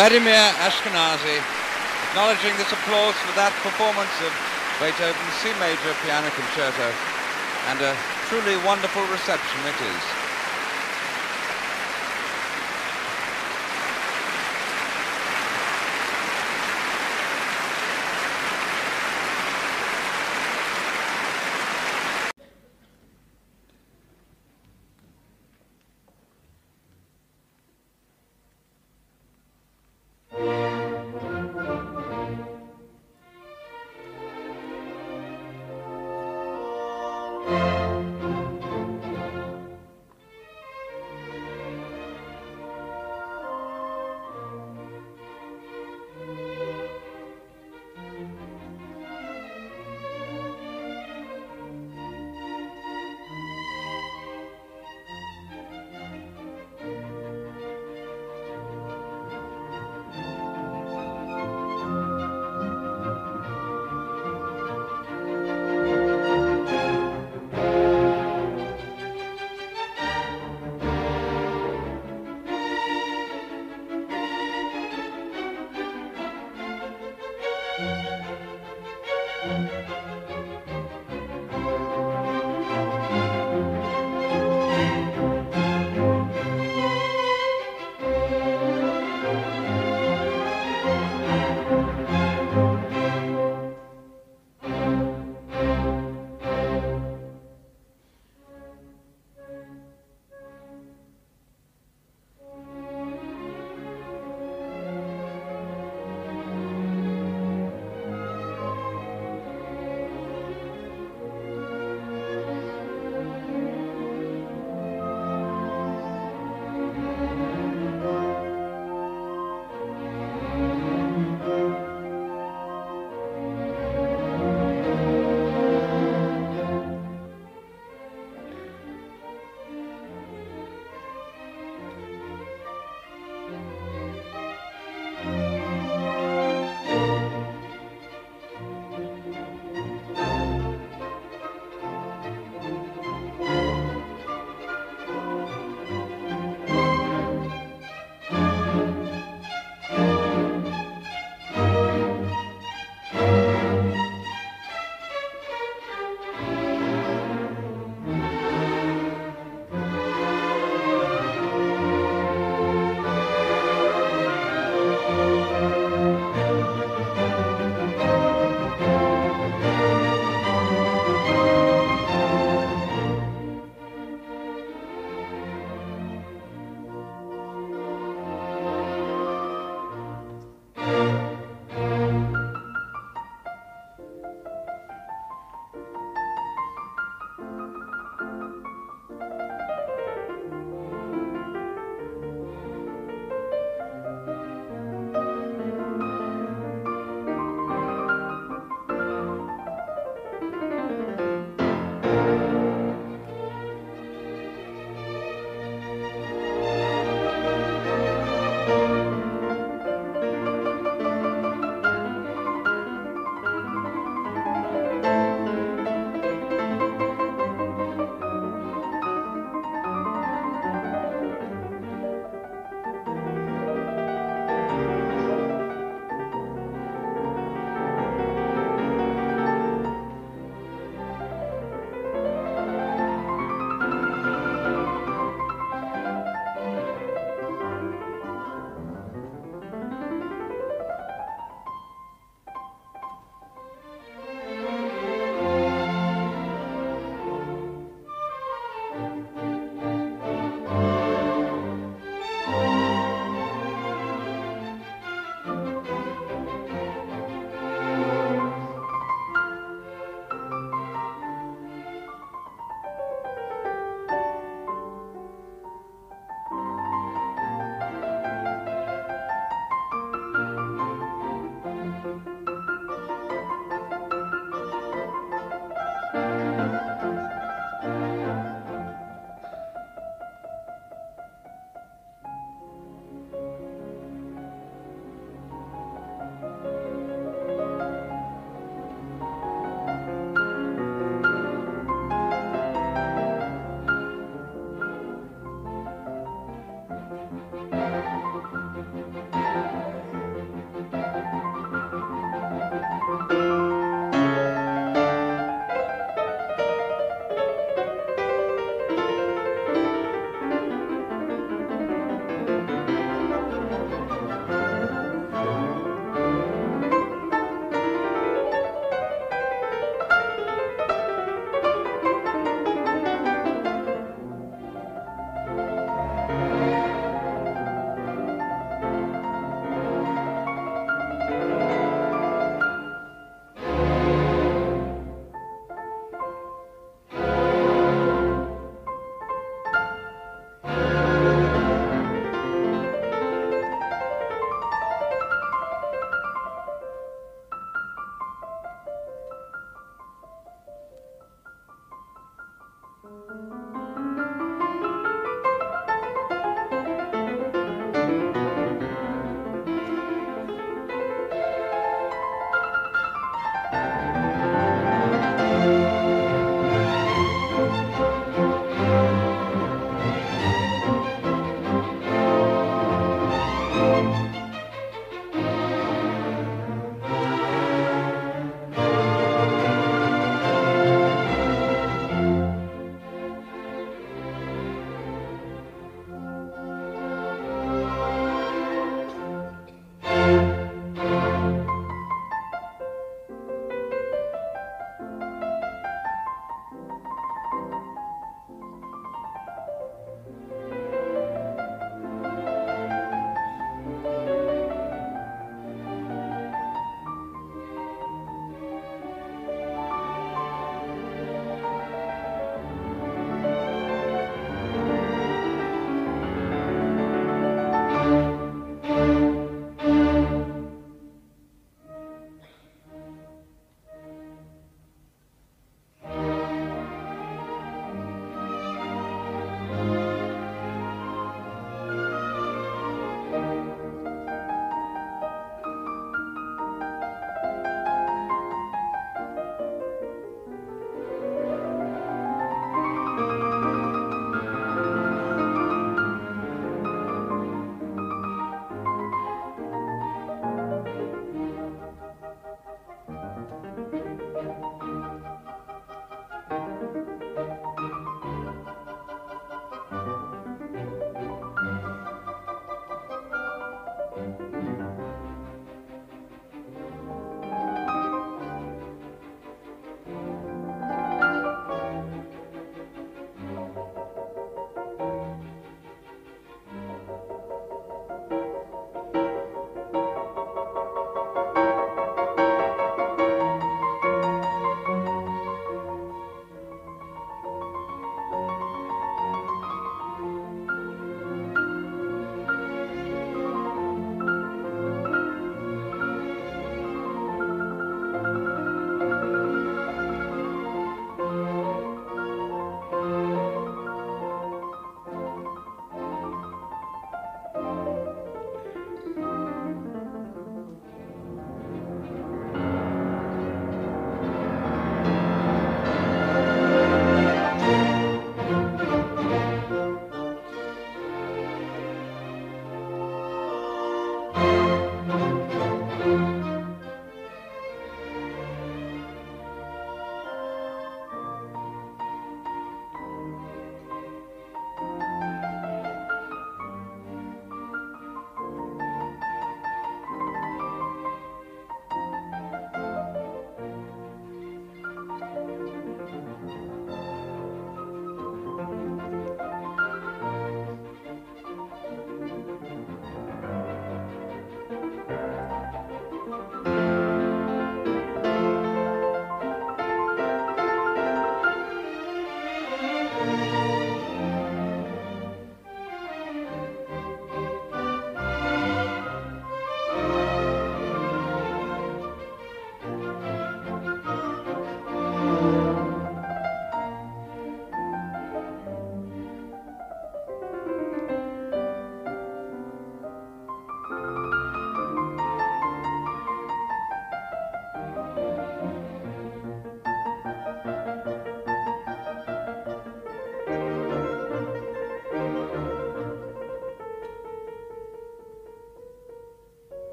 Vladimir Ashkenazy, acknowledging this applause for that performance of Beethoven's C Major Piano Concerto, and a truly wonderful reception it is.